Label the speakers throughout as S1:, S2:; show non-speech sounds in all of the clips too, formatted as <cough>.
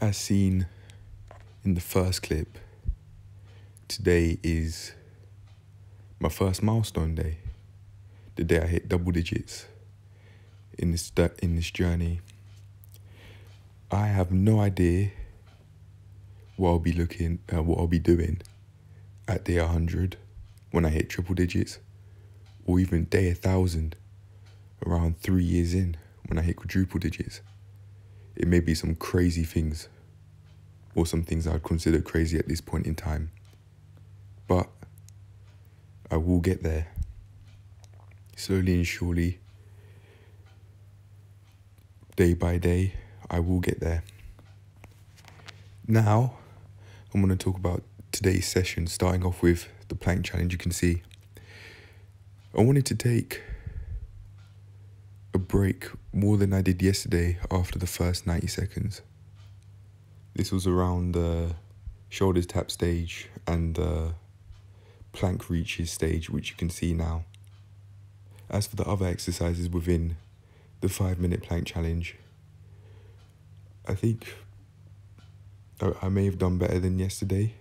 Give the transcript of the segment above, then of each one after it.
S1: As seen in the first clip, today is my first milestone day. The day I hit double digits in this in this journey. I have no idea what I'll be looking, uh, what I'll be doing at day 100 when I hit triple digits, or even day 1000 around three years in when I hit quadruple digits. It may be some crazy things, or some things I'd consider crazy at this point in time. But I will get there. Slowly and surely, day by day, I will get there. Now, I'm going to talk about today's session, starting off with the plank challenge. You can see I wanted to take a break more than I did yesterday after the first 90 seconds. This was around the shoulders tap stage and the plank reaches stage, which you can see now. As for the other exercises within the five minute plank challenge, I think I may have done better than yesterday,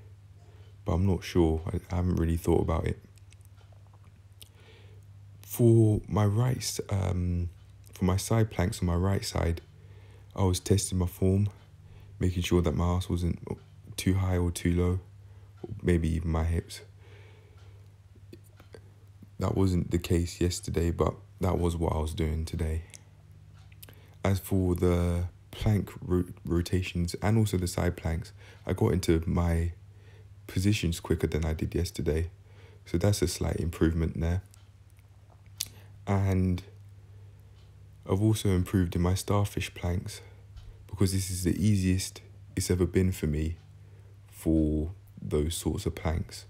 S1: but I'm not sure. I haven't really thought about it. For my right, um, for my side planks on my right side, I was testing my form, making sure that my ass wasn't too high or too low, or maybe even my hips. That wasn't the case yesterday, but that was what I was doing today. As for the plank rotations and also the side planks, I got into my positions quicker than I did yesterday. So that's a slight improvement there. And I've also improved in my starfish planks because this is the easiest it's ever been for me for those sorts of planks.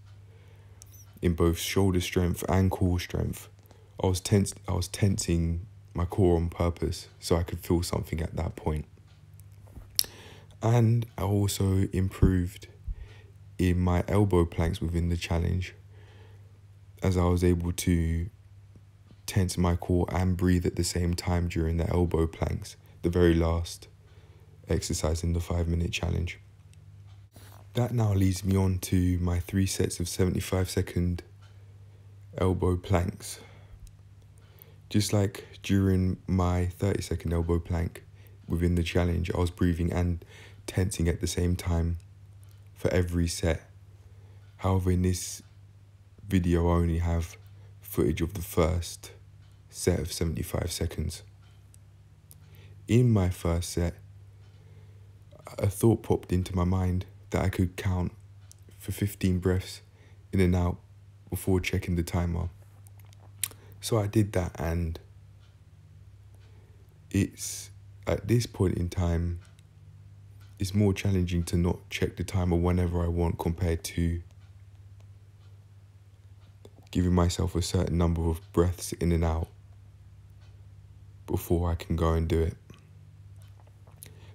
S1: In both shoulder strength and core strength, I was tense I was tensing my core on purpose so I could feel something at that point. And I also improved in my elbow planks within the challenge as I was able to tense my core and breathe at the same time during the elbow planks, the very last exercise in the five minute challenge. That now leads me on to my three sets of 75 second elbow planks. Just like during my 30 second elbow plank within the challenge, I was breathing and tensing at the same time for every set. However, in this video, I only have footage of the first set of 75 seconds. In my first set, a thought popped into my mind that I could count for 15 breaths in and out before checking the timer. So I did that, and it's at this point in time, it's more challenging to not check the timer whenever I want compared to giving myself a certain number of breaths in and out before I can go and do it.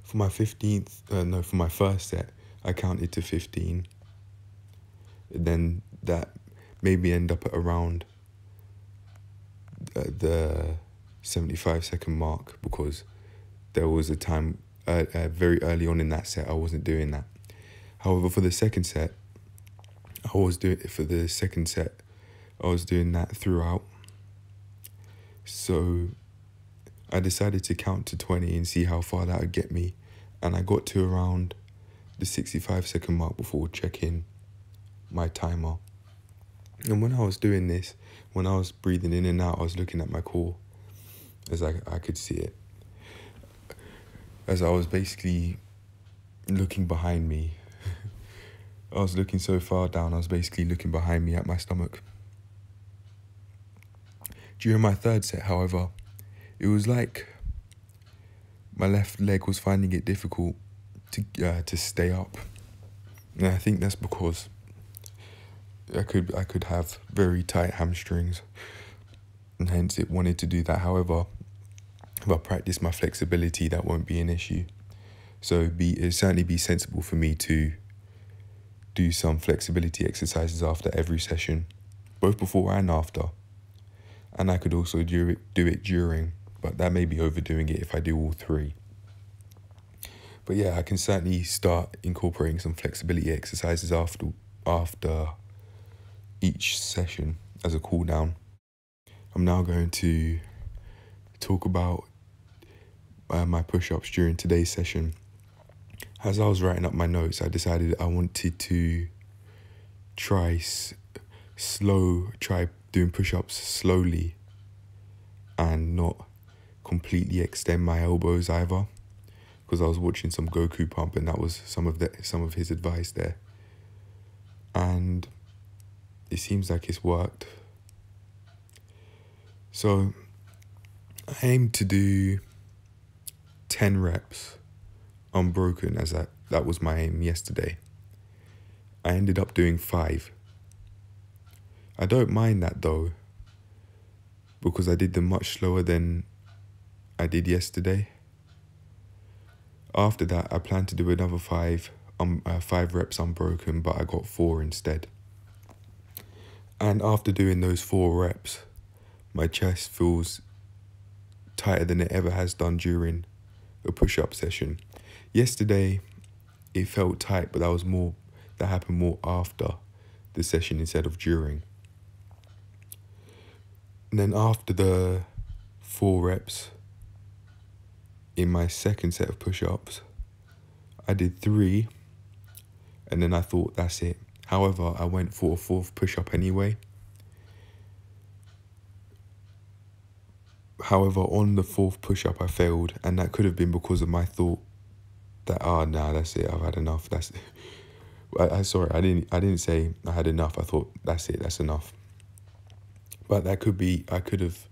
S1: For my 15th, uh, no, for my first set, I counted to 15. And then that made me end up at around uh, the 75 second mark because there was a time uh, uh, very early on in that set I wasn't doing that. However, for the second set, I was doing it for the second set. I was doing that throughout. So I decided to count to 20 and see how far that would get me. And I got to around the 65 second mark before checking my timer. And when I was doing this, when I was breathing in and out, I was looking at my core as I, I could see it. As I was basically looking behind me, <laughs> I was looking so far down, I was basically looking behind me at my stomach. During my third set, however, it was like my left leg was finding it difficult to uh, to stay up. And I think that's because I could I could have very tight hamstrings, and hence it wanted to do that. However, if I practice my flexibility, that won't be an issue. So be it certainly be sensible for me to do some flexibility exercises after every session, both before and after. And I could also do it do it during, but that may be overdoing it if I do all three. But yeah, I can certainly start incorporating some flexibility exercises after after each session as a cool down. I'm now going to talk about uh, my push ups during today's session. As I was writing up my notes, I decided I wanted to try s- slow, try doing push ups slowly and not completely extend my elbows either because I was watching some Goku pump and that was some of the some of his advice there. And it seems like it's worked. So I aim to do 10 reps unbroken as that that was my aim yesterday. I ended up doing 5. I don't mind that though because I did them much slower than I did yesterday. After that, I plan to do another 5 um, uh, 5 reps unbroken, but I got 4 instead. And after doing those 4 reps, my chest feels tighter than it ever has done during a push up session. Yesterday, it felt tight, but that was more, that happened more after the session instead of during. And then after the four reps in my second set of push ups, I did three, and then I thought that's it. However, I went for a fourth push up anyway. However, on the fourth push up, I failed, and that could have been because of my thought that oh nah, that's it. I've had enough. That's <laughs> I, I sorry, I didn't I didn't say I had enough. I thought that's it. That's enough. But that could be I could have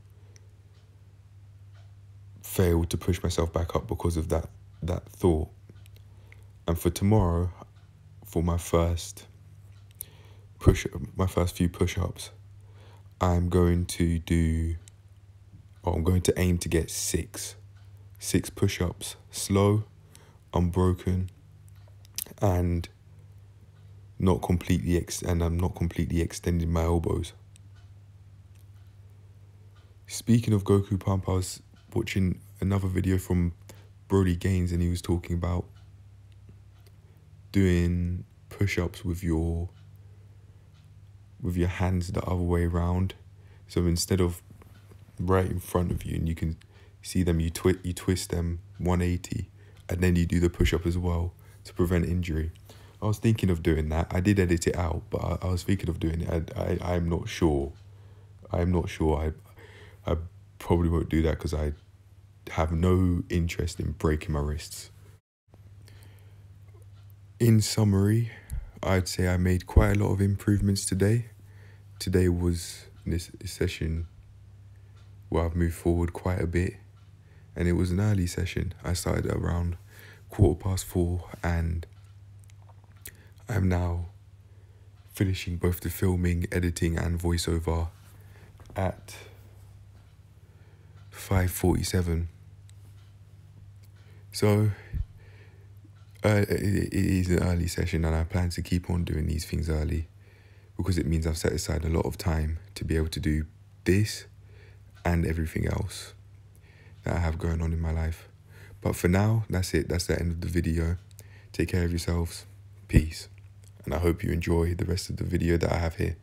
S1: failed to push myself back up because of that that thought. And for tomorrow, for my first push my first few push-ups, I'm going to do or I'm going to aim to get six. Six push-ups, slow, unbroken, and not completely ex and I'm not completely extending my elbows. Speaking of Goku was watching another video from Brody Gaines and he was talking about doing push-ups with your with your hands the other way around. So instead of right in front of you and you can see them, you twist you twist them 180 and then you do the push up as well to prevent injury. I was thinking of doing that. I did edit it out, but I, I was thinking of doing it. I, I I'm not sure. I'm not sure. I I probably won't do that because I have no interest in breaking my wrists. In summary, I'd say I made quite a lot of improvements today. Today was this session where I've moved forward quite a bit, and it was an early session. I started around quarter past four, and I'm now finishing both the filming, editing, and voiceover at 5:47. So uh, it, it is an early session, and I plan to keep on doing these things early because it means I've set aside a lot of time to be able to do this and everything else that I have going on in my life. But for now, that's it. That's the end of the video. Take care of yourselves. Peace. And I hope you enjoy the rest of the video that I have here.